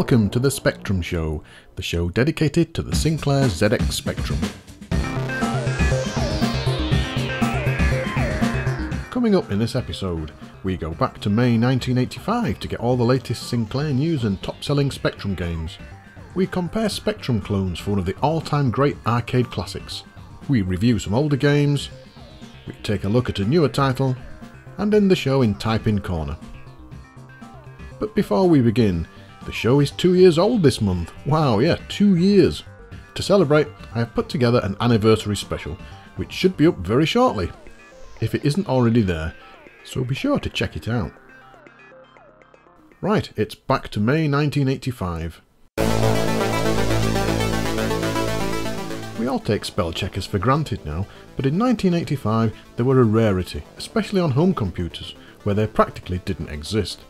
welcome to the Spectrum Show, the show dedicated to the Sinclair ZX Spectrum. Coming up in this episode, we go back to May 1985 to get all the latest Sinclair news and top selling Spectrum games. We compare Spectrum clones for one of the all time great arcade classics. We review some older games, we take a look at a newer title, and end the show in Type In Corner. But before we begin, the show is two years old this month. Wow, yeah, two years. To celebrate, I have put together an anniversary special, which should be up very shortly, if it isn't already there, so be sure to check it out. Right, it's back to May 1985. We all take spell checkers for granted now, but in 1985 they were a rarity, especially on home computers, where they practically didn't exist.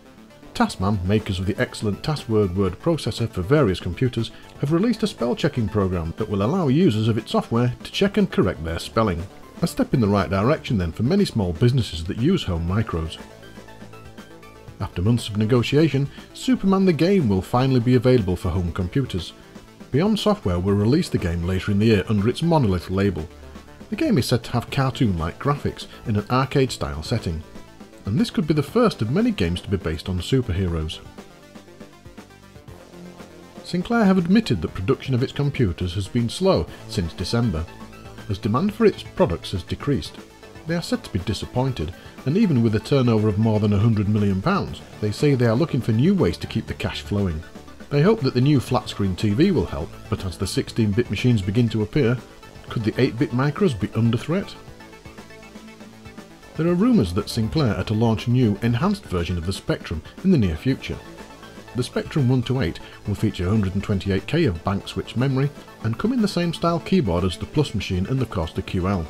Tasman, makers of the excellent Tasword word processor for various computers, have released a spell checking program that will allow users of its software to check and correct their spelling. A step in the right direction then for many small businesses that use home micros. After months of negotiation, Superman the game will finally be available for home computers. Beyond Software will release the game later in the year under its Monolith label. The game is said to have cartoon-like graphics in an arcade-style setting and this could be the first of many games to be based on superheroes. Sinclair have admitted that production of its computers has been slow since December, as demand for its products has decreased. They are said to be disappointed, and even with a turnover of more than £100 million, they say they are looking for new ways to keep the cash flowing. They hope that the new flat screen TV will help, but as the 16 bit machines begin to appear, could the 8 bit micros be under threat? There are rumours that Sinclair are to launch a new, enhanced version of the Spectrum in the near future. The Spectrum 128 will feature 128k of bank switch memory and come in the same style keyboard as the Plus machine and the the QL.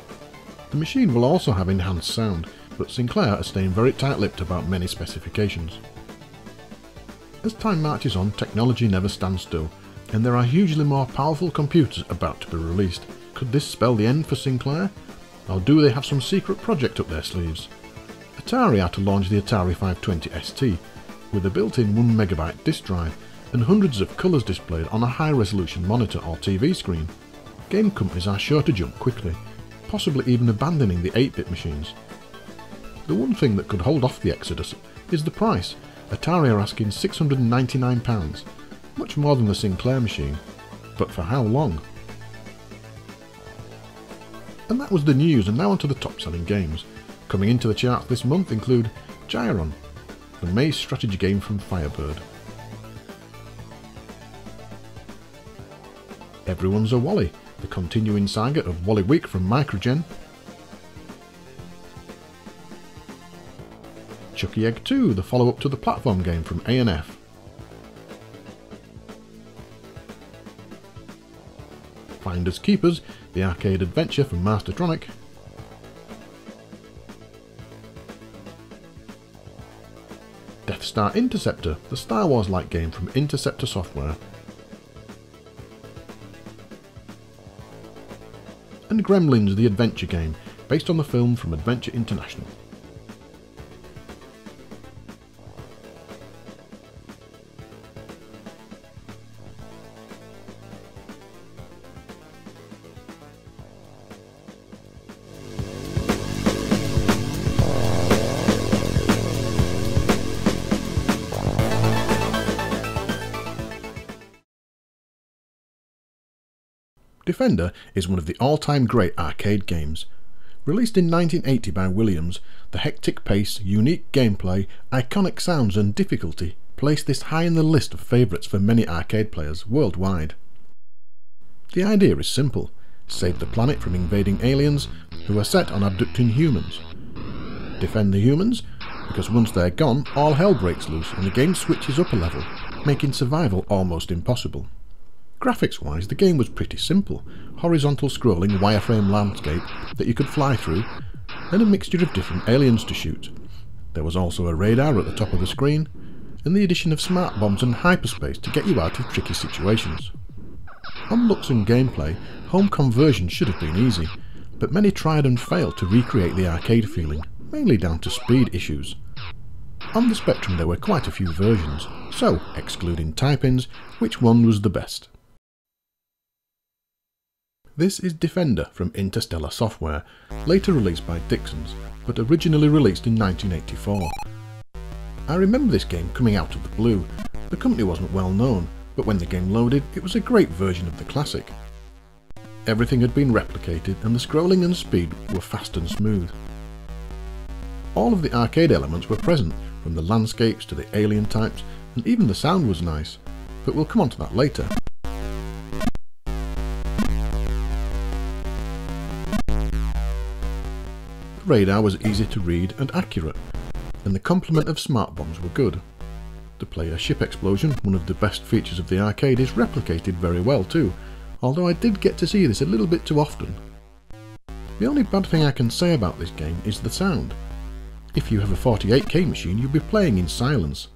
The machine will also have enhanced sound, but Sinclair are staying very tight-lipped about many specifications. As time marches on, technology never stands still, and there are hugely more powerful computers about to be released. Could this spell the end for Sinclair, or do they have some secret project up their sleeves? Atari are to launch the Atari 520 ST, with a built-in 1MB disk drive and hundreds of colours displayed on a high-resolution monitor or TV screen. Game companies are sure to jump quickly, possibly even abandoning the 8-bit machines. The one thing that could hold off the exodus is the price. Atari are asking £699, much more than the Sinclair machine. But for how long? And that was the news, and now onto the top selling games. Coming into the charts this month include Gyron, the maze strategy game from Firebird. Everyone's a Wally, the continuing saga of Wally Week from Microgen. Chuckie Egg 2, the follow-up to the platform game from A&F. Finders Keepers, the arcade adventure from Mastertronic, Death Star Interceptor, the Star Wars-like game from Interceptor Software, and Gremlins the Adventure game, based on the film from Adventure International. Defender is one of the all-time great arcade games. Released in 1980 by Williams, the hectic pace, unique gameplay, iconic sounds and difficulty place this high in the list of favourites for many arcade players worldwide. The idea is simple. Save the planet from invading aliens who are set on abducting humans. Defend the humans, because once they're gone, all hell breaks loose and the game switches up a level, making survival almost impossible. Graphics wise, the game was pretty simple. Horizontal scrolling wireframe landscape that you could fly through, and a mixture of different aliens to shoot. There was also a radar at the top of the screen, and the addition of smart bombs and hyperspace to get you out of tricky situations. On looks and gameplay, home conversion should have been easy, but many tried and failed to recreate the arcade feeling, mainly down to speed issues. On the Spectrum there were quite a few versions, so, excluding type-ins, which one was the best? This is Defender from Interstellar Software, later released by Dixon's, but originally released in 1984. I remember this game coming out of the blue. The company wasn't well known, but when the game loaded, it was a great version of the classic. Everything had been replicated and the scrolling and speed were fast and smooth. All of the arcade elements were present, from the landscapes to the alien types, and even the sound was nice, but we'll come on to that later. The radar was easy to read and accurate, and the complement of smart bombs were good. The player ship explosion, one of the best features of the arcade, is replicated very well too, although I did get to see this a little bit too often. The only bad thing I can say about this game is the sound. If you have a 48k machine you'll be playing in silence.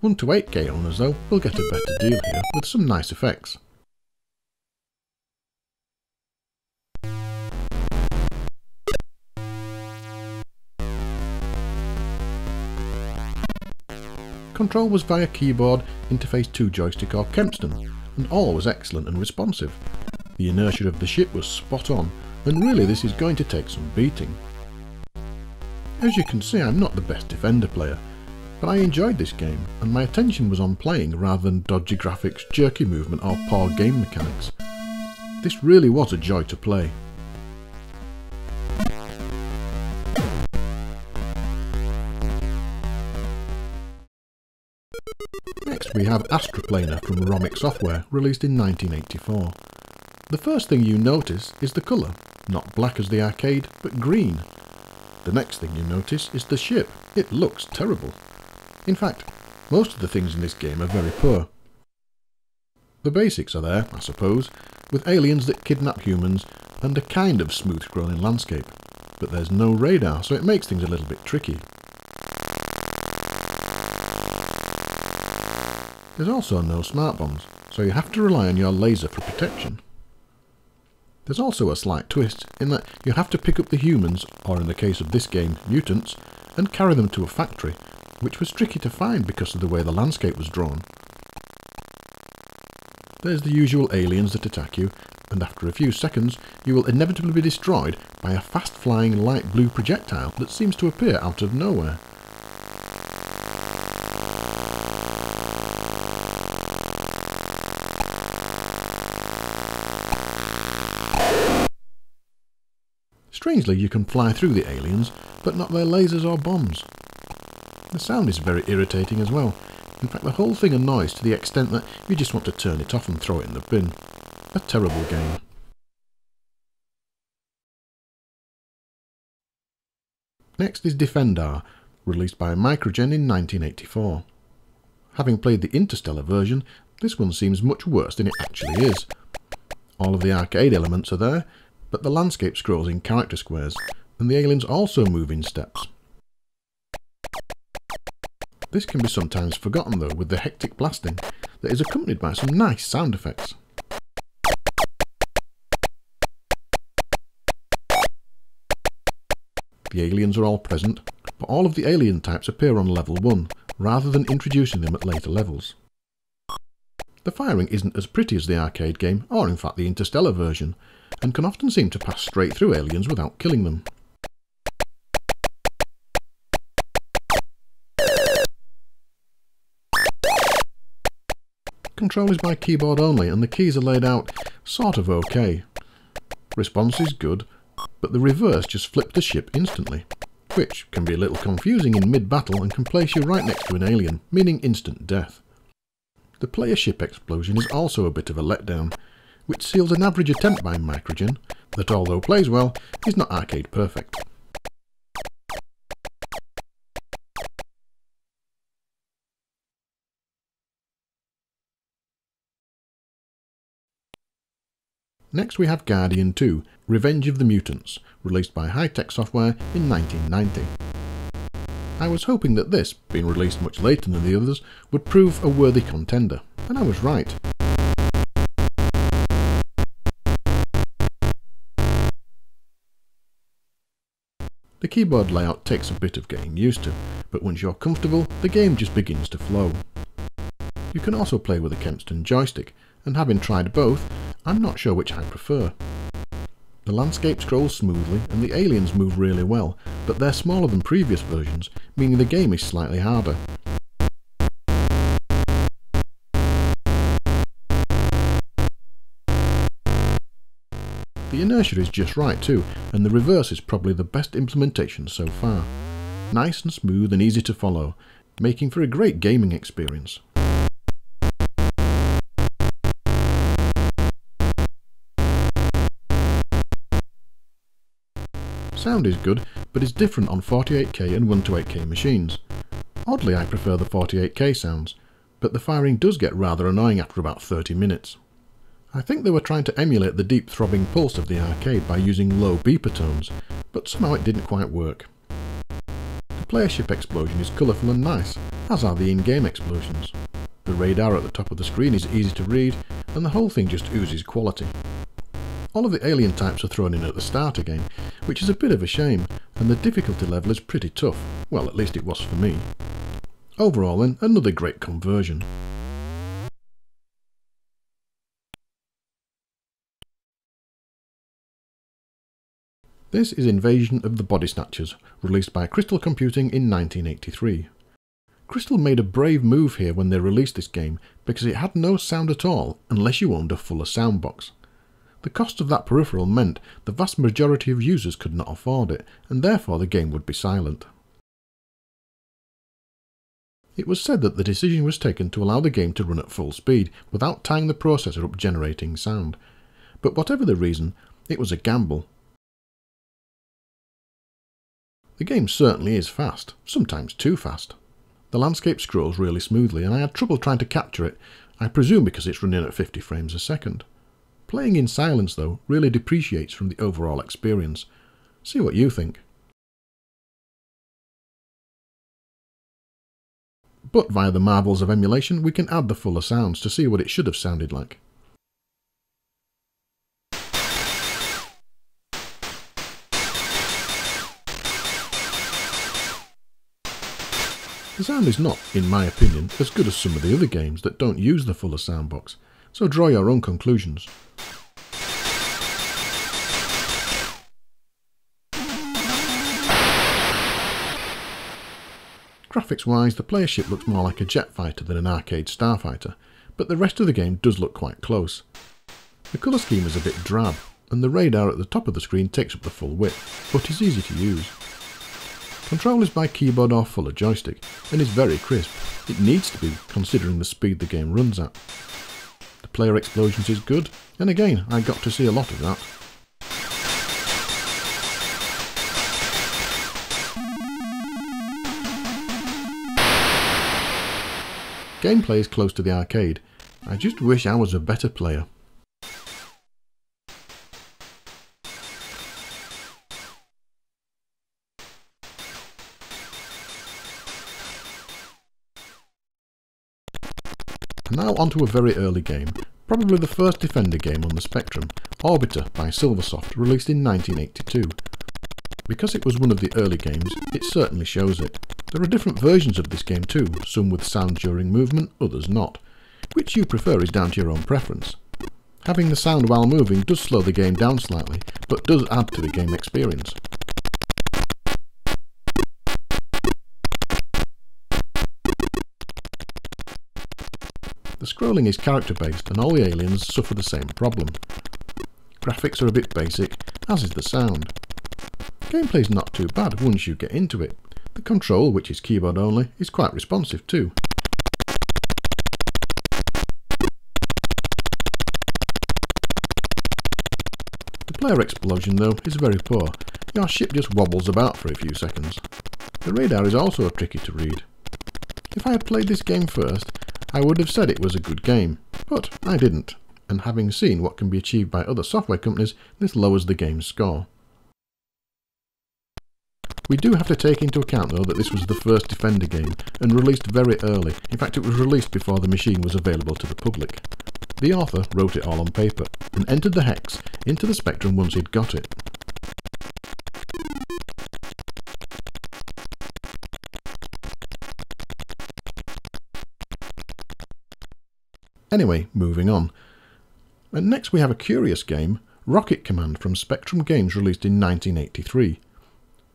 1 to 8k owners though will get a better deal here with some nice effects. Control was via keyboard, interface 2 joystick or Kempston, and all was excellent and responsive. The inertia of the ship was spot on, and really this is going to take some beating. As you can see I'm not the best Defender player, but I enjoyed this game, and my attention was on playing rather than dodgy graphics, jerky movement or poor game mechanics. This really was a joy to play. Next we have Astroplaner from Romik Software, released in 1984. The first thing you notice is the colour, not black as the arcade, but green. The next thing you notice is the ship. It looks terrible. In fact, most of the things in this game are very poor. The basics are there, I suppose, with aliens that kidnap humans and a kind of smooth scrolling landscape, but there's no radar so it makes things a little bit tricky. There's also no smart bombs, so you have to rely on your laser for protection. There's also a slight twist in that you have to pick up the humans, or in the case of this game, mutants, and carry them to a factory, which was tricky to find because of the way the landscape was drawn. There's the usual aliens that attack you, and after a few seconds you will inevitably be destroyed by a fast-flying light blue projectile that seems to appear out of nowhere. Strangely, you can fly through the aliens, but not their lasers or bombs. The sound is very irritating as well. In fact, the whole thing annoys to the extent that you just want to turn it off and throw it in the bin. A terrible game. Next is Defendar, released by Microgen in 1984. Having played the Interstellar version, this one seems much worse than it actually is. All of the arcade elements are there, but the landscape scrolls in character squares, and the aliens also move in steps. This can be sometimes forgotten though with the hectic blasting that is accompanied by some nice sound effects. The aliens are all present, but all of the alien types appear on level 1, rather than introducing them at later levels. The firing isn't as pretty as the arcade game, or in fact the Interstellar version, and can often seem to pass straight through aliens without killing them. Control is by keyboard only and the keys are laid out sort of okay. Response is good, but the reverse just flips the ship instantly, which can be a little confusing in mid-battle and can place you right next to an alien, meaning instant death. The player ship explosion is also a bit of a letdown, which seals an average attempt by Microgen that, although plays well, is not arcade perfect. Next we have Guardian 2, Revenge of the Mutants, released by Hi-Tec Software in 1990. I was hoping that this, being released much later than the others, would prove a worthy contender, and I was right. The keyboard layout takes a bit of getting used to, but once you're comfortable, the game just begins to flow. You can also play with a Kempston joystick, and having tried both, I'm not sure which I prefer. The landscape scrolls smoothly and the aliens move really well, but they're smaller than previous versions, meaning the game is slightly harder. The inertia is just right too, and the reverse is probably the best implementation so far. Nice and smooth and easy to follow, making for a great gaming experience. Sound is good, but is different on 48K and 128K machines. Oddly I prefer the 48K sounds, but the firing does get rather annoying after about 30 minutes. I think they were trying to emulate the deep throbbing pulse of the arcade by using low beeper tones, but somehow it didn't quite work. The player ship explosion is colourful and nice, as are the in-game explosions. The radar at the top of the screen is easy to read, and the whole thing just oozes quality. All of the alien types are thrown in at the start again, which is a bit of a shame, and the difficulty level is pretty tough, well at least it was for me. Overall then, another great conversion. This is Invasion of the Body Snatchers, released by Crystal Computing in 1983. Crystal made a brave move here when they released this game because it had no sound at all unless you owned a Fuller sound box. The cost of that peripheral meant the vast majority of users could not afford it, and therefore the game would be silent. It was said that the decision was taken to allow the game to run at full speed without tying the processor up generating sound. But whatever the reason, it was a gamble. The game certainly is fast, sometimes too fast. The landscape scrolls really smoothly and I had trouble trying to capture it, I presume because it's running at 50 frames a second. Playing in silence, though, really depreciates from the overall experience. See what you think. But via the marvels of emulation, we can add the Fuller sounds to see what it should have sounded like. The sound is not, in my opinion, as good as some of the other games that don't use the Fuller sound box, so draw your own conclusions. Graphics wise, the player ship looks more like a jet fighter than an arcade starfighter, but the rest of the game does look quite close. The colour scheme is a bit drab, and the radar at the top of the screen takes up the full width, but is easy to use. Control is by keyboard or Fuller joystick, and is very crisp. It needs to be, considering the speed the game runs at. The player explosions is good, and again, I got to see a lot of that. Gameplay is close to the arcade. I just wish I was a better player. Now onto a very early game, probably the first Defender game on the Spectrum, Orbiter by Silversoft, released in 1982. Because it was one of the early games, it certainly shows it. There are different versions of this game too, some with sound during movement, others not. Which you prefer is down to your own preference. Having the sound while moving does slow the game down slightly, but does add to the game experience. The scrolling is character based and all the aliens suffer the same problem. Graphics are a bit basic, as is the sound. Gameplay is not too bad once you get into it, the control, which is keyboard only, is quite responsive too. The player explosion though is very poor, your ship just wobbles about for a few seconds. The radar is also tricky to read. If I had played this game first, I would have said it was a good game, but I didn't, and having seen what can be achieved by other software companies, this lowers the game's score. We do have to take into account though that this was the first Defender game and released very early, in fact it was released before the machine was available to the public. The author wrote it all on paper and entered the hex into the Spectrum once he'd got it. Anyway, moving on. And next we have a curious game, Rocket Command from Spectrum Games released in 1983.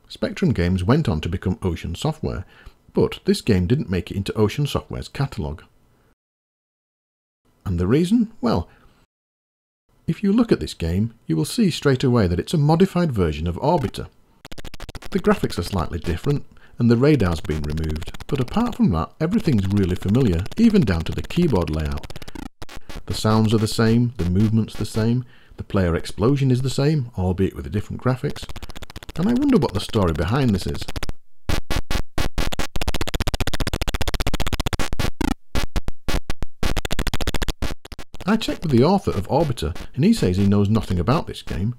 Spectrum Games went on to become Ocean Software, but this game didn't make it into Ocean Software's catalogue. And the reason? Well, if you look at this game, you will see straight away that it's a modified version of Orbiter. The graphics are slightly different, and the radar's been removed, but apart from that, everything's really familiar, even down to the keyboard layout. The sounds are the same, the movement's the same, the player explosion is the same, albeit with different graphics, and I wonder what the story behind this is. I checked with the author of Orbiter and he says he knows nothing about this game.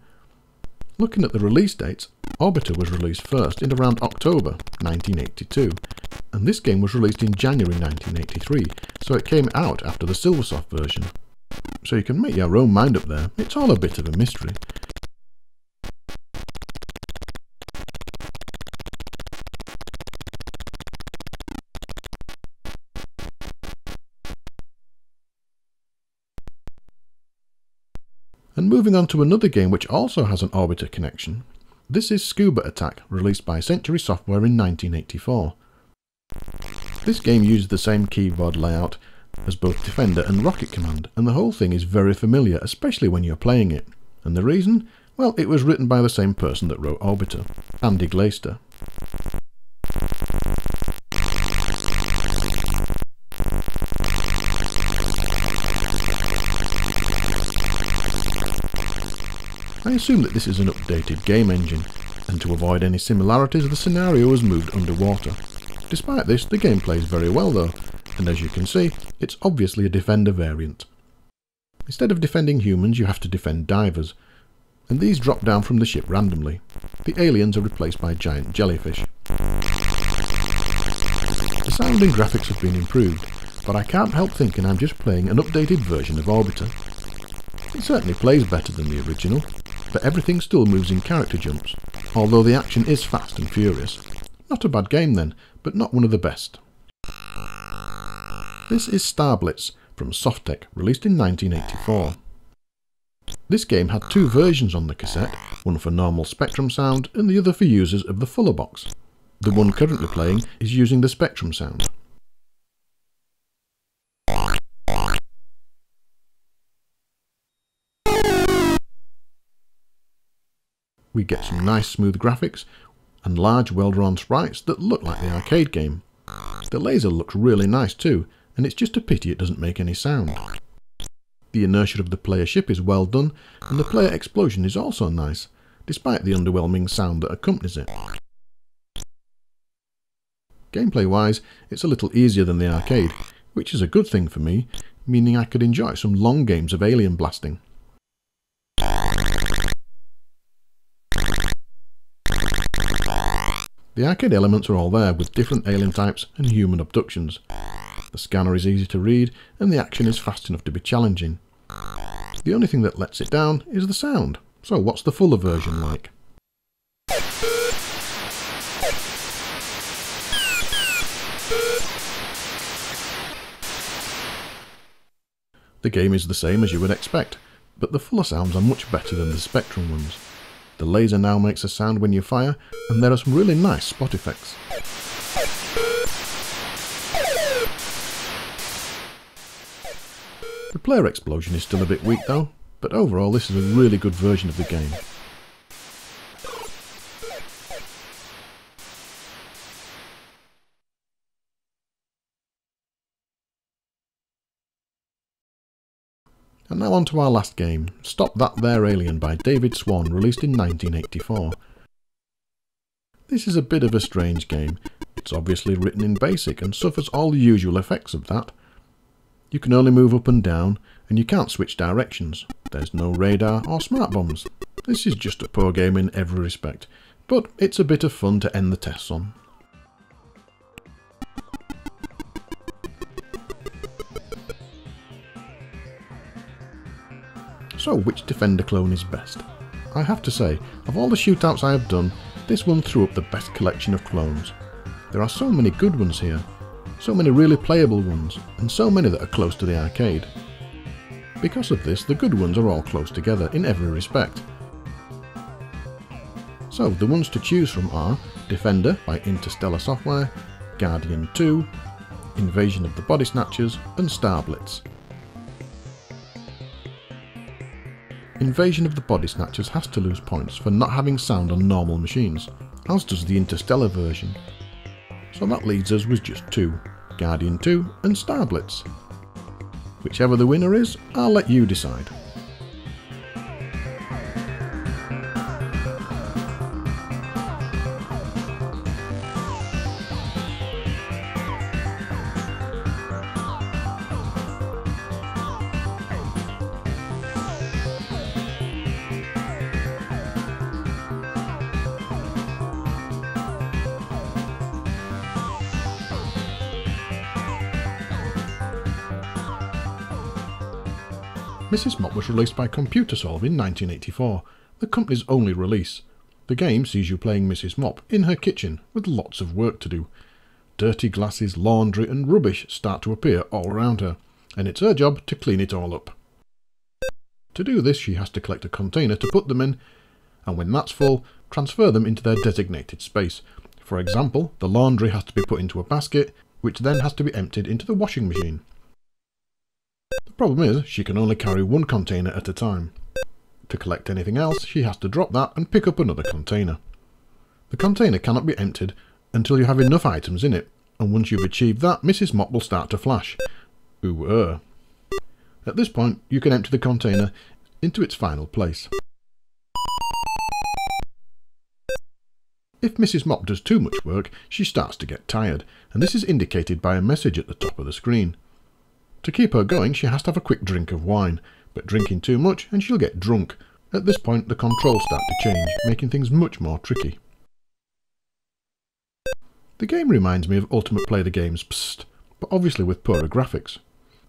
Looking at the release dates, Orbiter was released first in around October 1982 and this game was released in January 1983 so it came out after the Silversoft version. So you can make your own mind up there, it's all a bit of a mystery. And moving on to another game which also has an Orbiter connection. This is Scuba Attack, released by Century Software in 1984. This game uses the same keyboard layout as both Defender and Rocket Command, and the whole thing is very familiar, especially when you're playing it. And the reason? Well, it was written by the same person that wrote Orbiter, Andy Glaister. I assume that this is an updated game engine, and to avoid any similarities the scenario was moved underwater. Despite this, the game plays very well though, and as you can see, it's obviously a Defender variant. Instead of defending humans, you have to defend divers, and these drop down from the ship randomly. The aliens are replaced by giant jellyfish. The sound and graphics have been improved, but I can't help thinking I'm just playing an updated version of Orbiter. It certainly plays better than the original, but everything still moves in character jumps, although the action is fast and furious. Not a bad game then, but not one of the best. This is Star Blitz from Softek, released in 1984. This game had two versions on the cassette, one for normal Spectrum sound and the other for users of the Fuller box. The one currently playing is using the Spectrum sound. we get some nice smooth graphics and large well-drawn sprites that look like the arcade game. The laser looks really nice too, and it's just a pity it doesn't make any sound. The inertia of the player ship is well done, and the player explosion is also nice, despite the underwhelming sound that accompanies it. Gameplay-wise, it's a little easier than the arcade, which is a good thing for me, meaning I could enjoy some long games of alien blasting. The arcade elements are all there with different alien types and human abductions. The scanner is easy to read and the action is fast enough to be challenging. The only thing that lets it down is the sound. So what's the Fuller version like? The game is the same as you would expect, but the Fuller sounds are much better than the Spectrum ones. The laser now makes a sound when you fire, and there are some really nice spot effects. The player explosion is still a bit weak though, but overall this is a really good version of the game. And now on to our last game, Stop That There Alien by David Swan, released in 1984. This is a bit of a strange game. It's obviously written in BASIC and suffers all the usual effects of that. You can only move up and down, and you can't switch directions. There's no radar or smart bombs. This is just a poor game in every respect, but it's a bit of fun to end the tests on. So which Defender clone is best? I have to say, of all the shootouts I have done, this one threw up the best collection of clones. There are so many good ones here. so many really playable ones, and so many that are close to the arcade. Because of this, the good ones are all close together in every respect. So the ones to choose from are Defender by Interstellar Software, Guardian 2, Invasion of the Body Snatchers, and Star Blitz. Invasion of the Body Snatchers has to lose points for not having sound on normal machines, as does the Interstellar version. So that leaves us with just two, Guardian 2 and Star Blitz. Whichever the winner is, I'll let you decide. Mrs. Mop was released by Computersolve in 1984, the company's only release. The game sees you playing Mrs. Mop in her kitchen with lots of work to do. Dirty glasses, laundry, and rubbish start to appear all around her, and it's her job to clean it all up. To do this, she has to collect a container to put them in, and when that's full, transfer them into their designated space. For example, the laundry has to be put into a basket, which then has to be emptied into the washing machine. The problem is, she can only carry one container at a time. To collect anything else, she has to drop that and pick up another container. The container cannot be emptied until you have enough items in it, and once you've achieved that, Mrs. Mop will start to flash. Ooh, er. At this point, you can empty the container into its final place. If Mrs. Mop does too much work, she starts to get tired, and this is indicated by a message at the top of the screen. To keep her going, she has to have a quick drink of wine, but drinking too much and she'll get drunk. At this point, the controls start to change, making things much more tricky. The game reminds me of Ultimate Play the Game's Psst, but obviously with poorer graphics.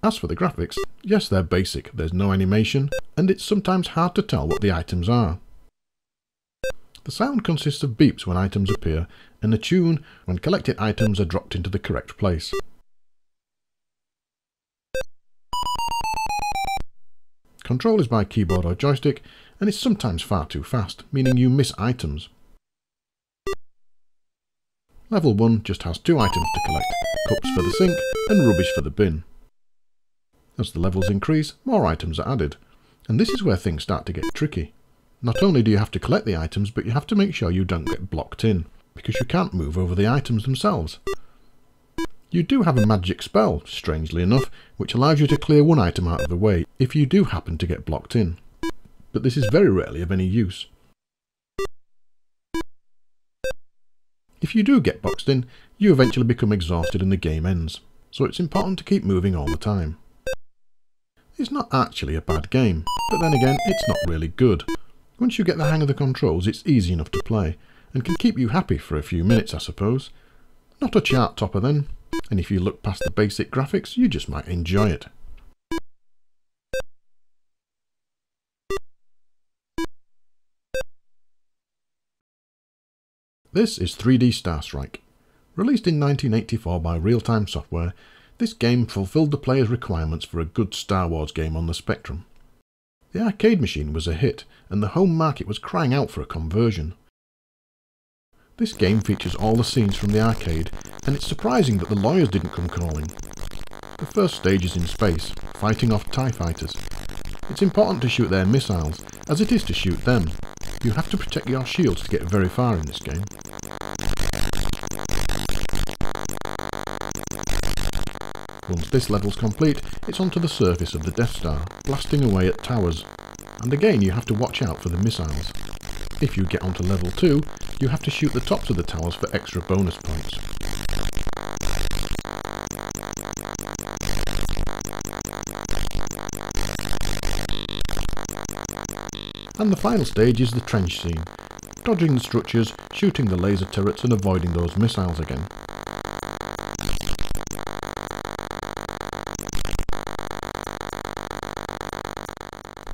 As for the graphics, yes they're basic, there's no animation, and it's sometimes hard to tell what the items are. The sound consists of beeps when items appear, and a tune when collected items are dropped into the correct place. Control is by keyboard or joystick, and is sometimes far too fast, meaning you miss items. Level 1 just has two items to collect, cups for the sink and rubbish for the bin. As the levels increase, more items are added, and this is where things start to get tricky. Not only do you have to collect the items, but you have to make sure you don't get blocked in, because you can't move over the items themselves. You do have a magic spell, strangely enough, which allows you to clear one item out of the way if you do happen to get blocked in. But this is very rarely of any use. If you do get boxed in, you eventually become exhausted and the game ends, so it's important to keep moving all the time. It's not actually a bad game, but then again, it's not really good. Once you get the hang of the controls, it's easy enough to play, and can keep you happy for a few minutes, I suppose. Not a chart topper then, and if you look past the basic graphics, you just might enjoy it. This is 3D Star Strike. Released in 1984 by Real-Time Software, this game fulfilled the player's requirements for a good Star Wars game on the Spectrum. The arcade machine was a hit, and the home market was crying out for a conversion. This game features all the scenes from the arcade, and it's surprising that the lawyers didn't come calling. The first stage is in space, fighting off TIE fighters. It's important to shoot their missiles, as it is to shoot them. You have to protect your shields to get very far in this game. Once this level's complete, it's onto the surface of the Death Star, blasting away at towers. And again you have to watch out for the missiles. If you get onto level 2, you have to shoot the tops of the towers for extra bonus points. And the final stage is the trench scene, dodging the structures, shooting the laser turrets and avoiding those missiles again.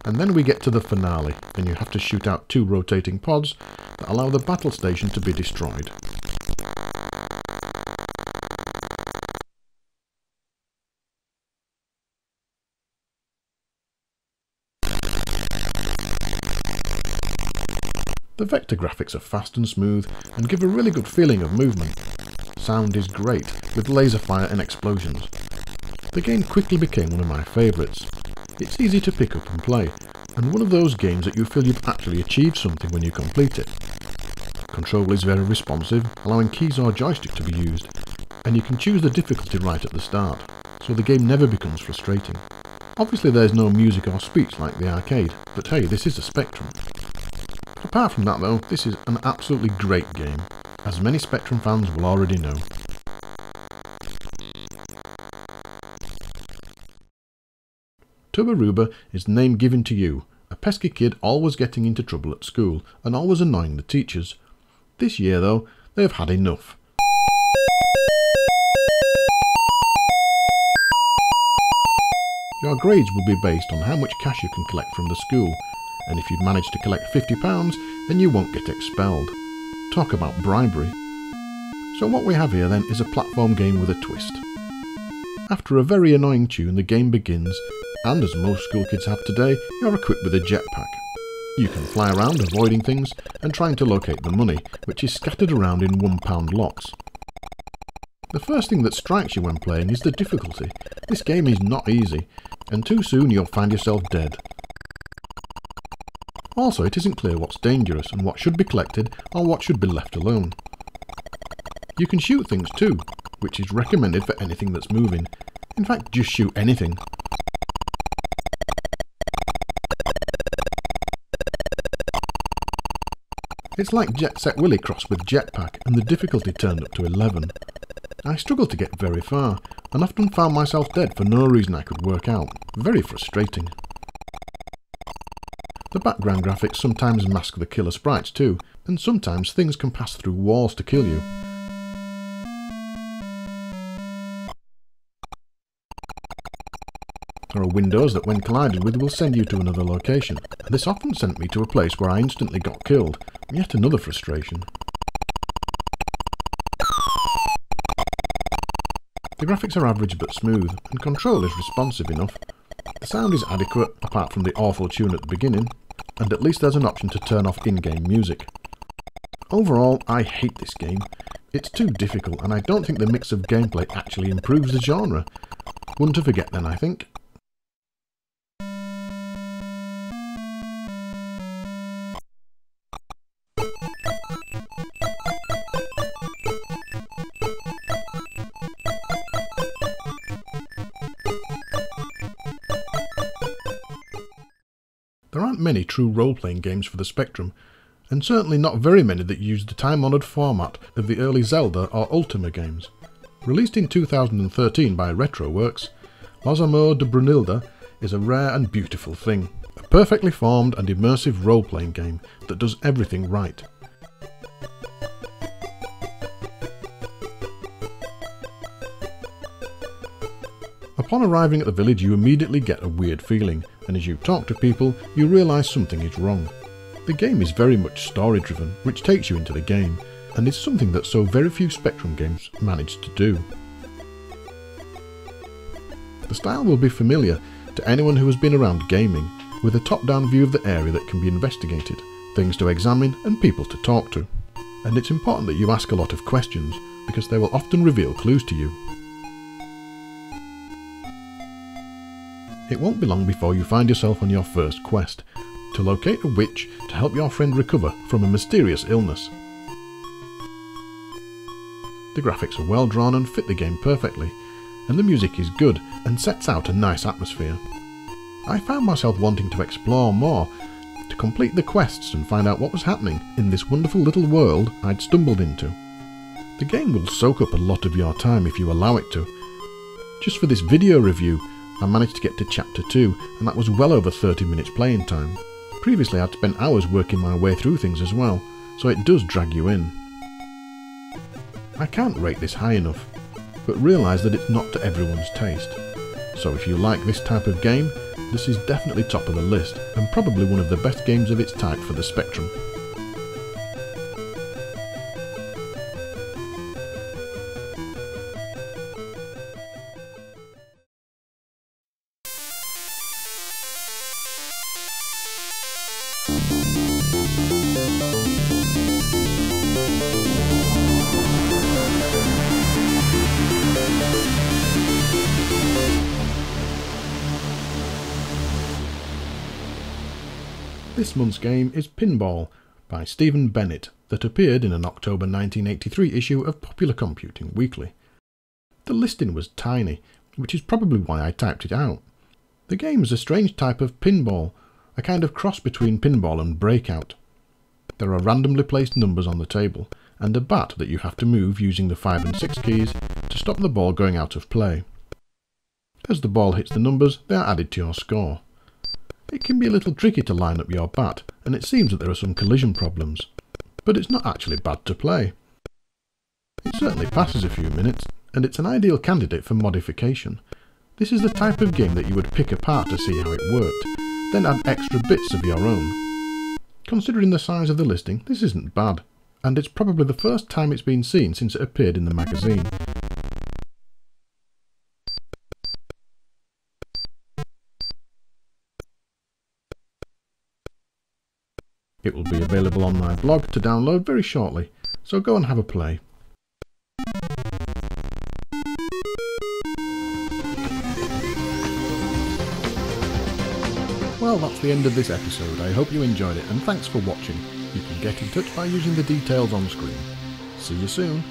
and then we get to the finale, and you have to shoot out two rotating pods that allow the battle station to be destroyed. The vector graphics are fast and smooth and give a really good feeling of movement. Sound is great, with laser fire and explosions. The game quickly became one of my favourites, it's easy to pick up and play, and one of those games that you feel you've actually achieved something when you complete it. Control is very responsive, allowing keys or joystick to be used, and you can choose the difficulty right at the start, so the game never becomes frustrating. Obviously there's no music or speech like the arcade, but hey, this is a Spectrum. Apart from that though, this is an absolutely great game, as many Spectrum fans will already know. Tubba is the name given to you, a pesky kid always getting into trouble at school and always annoying the teachers. This year though, they have had enough. Your grades will be based on how much cash you can collect from the school, and if you've managed to collect £50, then you won't get expelled. Talk about bribery. So what we have here then is a platform game with a twist. After a very annoying tune, the game begins, and as most school kids have today, you're equipped with a jetpack. You can fly around avoiding things and trying to locate the money, which is scattered around in one-pound locks. The first thing that strikes you when playing is the difficulty. This game is not easy, and too soon you'll find yourself dead. Also, it isn't clear what's dangerous and what should be collected or what should be left alone. You can shoot things too, which is recommended for anything that's moving. In fact, just shoot anything. It's like Jet Set Willy crossed with Jetpac and the difficulty turned up to 11. I struggled to get very far, and often found myself dead for no reason I could work out. Very frustrating. The background graphics sometimes mask the killer sprites too, and sometimes things can pass through walls to kill you. There are windows that when collided with will send you to another location, this often sent me to a place where I instantly got killed, yet another frustration. The graphics are average but smooth, and control is responsive enough. The sound is adequate, apart from the awful tune at the beginning, and at least there's an option to turn off in-game music. Overall, I hate this game. It's too difficult, and I don't think the mix of gameplay actually improves the genre. One to forget then, I think. There aren't many true role-playing games for the Spectrum, and certainly not very many that use the time-honoured format of the early Zelda or Ultima games. Released in 2013 by Retroworks, Los de Brunilda is a rare and beautiful thing. A perfectly formed and immersive role-playing game that does everything right. Upon arriving at the village you immediately get a weird feeling, and as you talk to people, you realise something is wrong. The game is very much story driven, which takes you into the game, and is something that so very few Spectrum games manage to do. The style will be familiar to anyone who has been around gaming, with a top-down view of the area that can be investigated, things to examine and people to talk to. And it's important that you ask a lot of questions, because they will often reveal clues to you. It won't be long before you find yourself on your first quest, to locate a witch to help your friend recover from a mysterious illness. The graphics are well drawn and fit the game perfectly, and the music is good and sets out a nice atmosphere. I found myself wanting to explore more, to complete the quests and find out what was happening in this wonderful little world I'd stumbled into. The game will soak up a lot of your time if you allow it to. Just for this video review, I managed to get to chapter 2 and that was well over 30 minutes playing time. Previously I'd spent hours working my way through things as well, so it does drag you in. I can't rate this high enough, but realise that it's not to everyone's taste. So if you like this type of game, this is definitely top of the list, and probably one of the best games of its type for the Spectrum. Month's game is Pinball by Stephen Bennett that appeared in an October 1983 issue of Popular Computing Weekly. The listing was tiny, which is probably why I typed it out. The game is a strange type of pinball, a kind of cross between pinball and breakout. There are randomly placed numbers on the table, and a bat that you have to move using the 5 and 6 keys to stop the ball going out of play. As the ball hits the numbers, they are added to your score. It can be a little tricky to line up your bat, and it seems that there are some collision problems. But it's not actually bad to play. It certainly passes a few minutes, and it's an ideal candidate for modification. This is the type of game that you would pick apart to see how it worked, then add extra bits of your own. Considering the size of the listing, this isn't bad, and it's probably the first time it's been seen since it appeared in the magazine. It will be available on my blog to download very shortly, so go and have a play. Well, that's the end of this episode. I hope you enjoyed it, and thanks for watching. You can get in touch by using the details on screen. See you soon.